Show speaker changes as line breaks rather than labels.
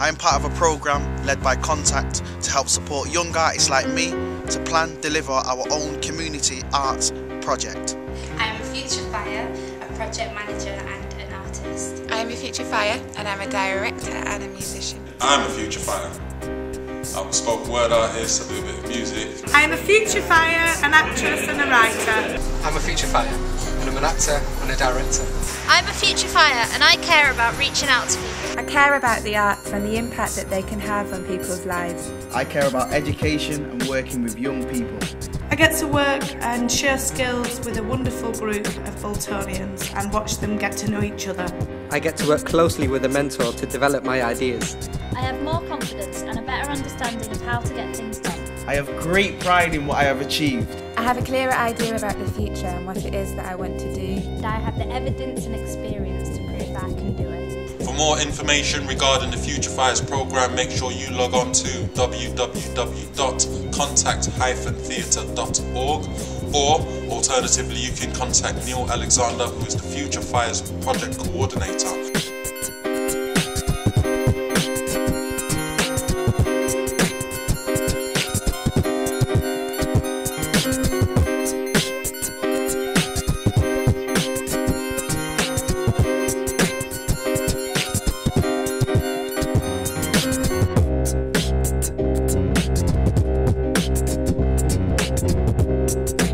I am part of a programme led by Contact to help support young artists like me to plan, deliver our own community arts project.
I am a Future Fire, a project manager and an artist.
I am a Future Fire and I'm a director and a musician.
I'm a Future Fire. I'm a spoken word artist, I do a bit of music.
I am a Future Fire, an actress and a writer.
I'm a Future Fire and I'm an actor and a director.
I'm a Future Fire and I care about reaching out to people.
I care about the arts and the impact that they can have on people's lives.
I care about education and working with young people.
I get to work and share skills with a wonderful group of Boltonians and watch them get to know each other.
I get to work closely with a mentor to develop my ideas.
I have more confidence and a better understanding of how to get things done.
I have great pride in what I have achieved.
I have a clearer idea about the future and what it is that I want to do.
And I have the evidence and experience to prove that I can do it.
For more information regarding the Future Fires programme, make sure you log on to www.contact-theatre.org or alternatively you can contact Neil Alexander who is the Future Fires project coordinator.
You.